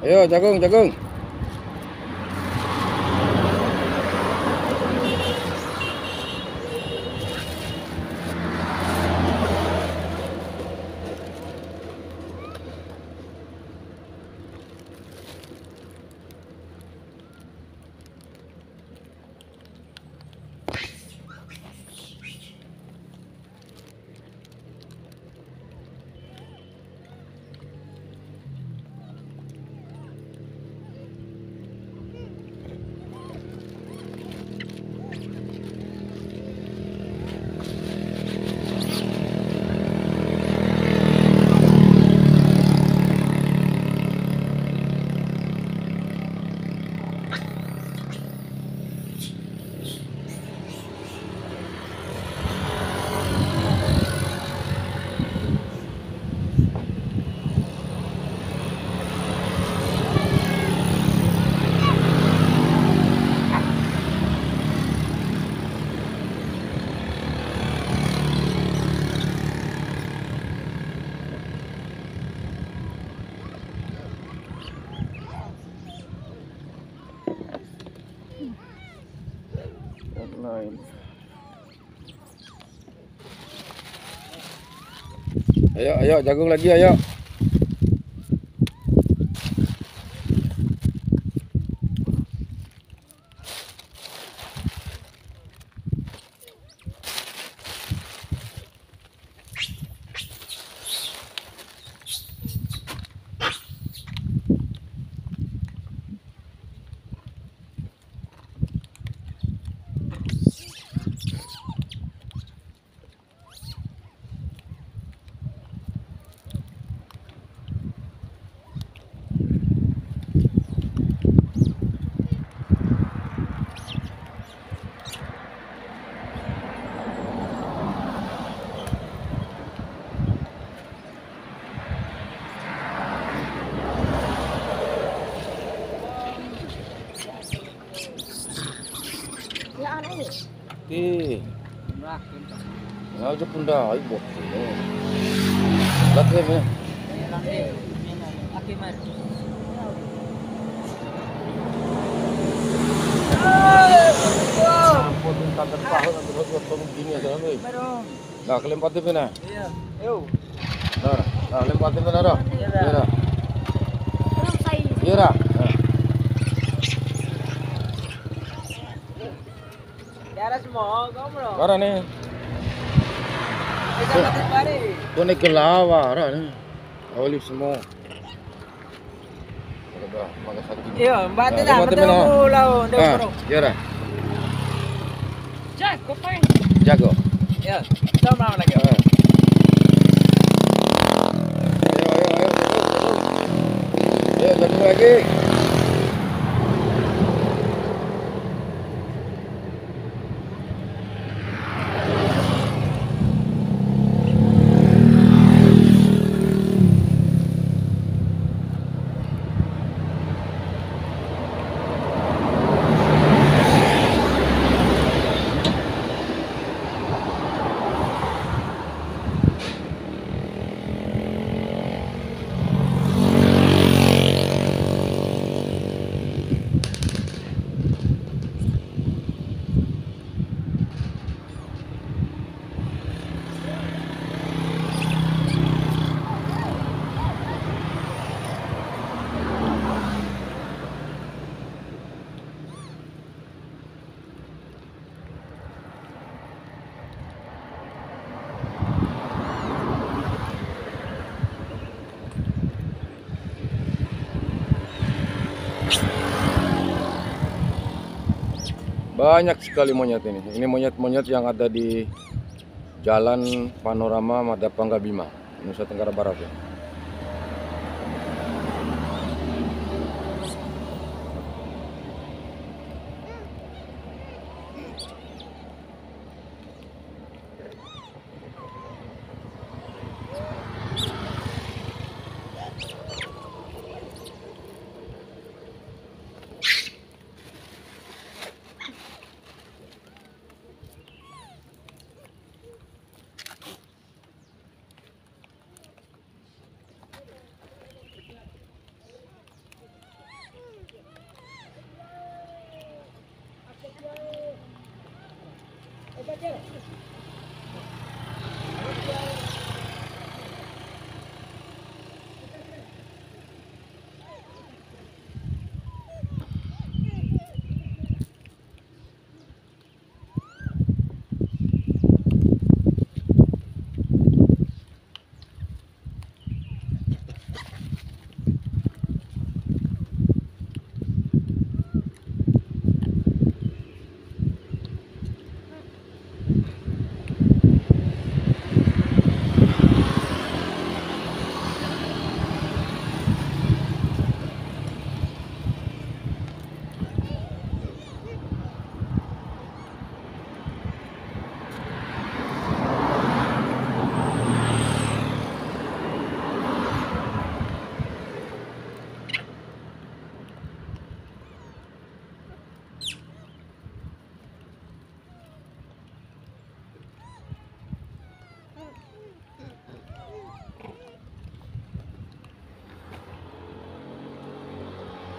哎呦，加工加工。Ayo, ayo, jagung lagi, ayo. Ampun, kantor tahu nanti buat buat tolong gini aja nih. Baru. Nah, kelempatin mana? Iya. Yo. Nah, nah, lempatin mana dah? Iya, Iya. Iya. Bro. iya dah. Cek, kau pakai. Jago. Ya. Lagi. Ah. Ayo, ayo, ayo, jagung, jagung. Ayo, jagung lagi. Banyak sekali monyet ini. Ini monyet-monyet yang ada di Jalan Panorama Madapangga Bima, Nusa Tenggara Barat ya. Потерь.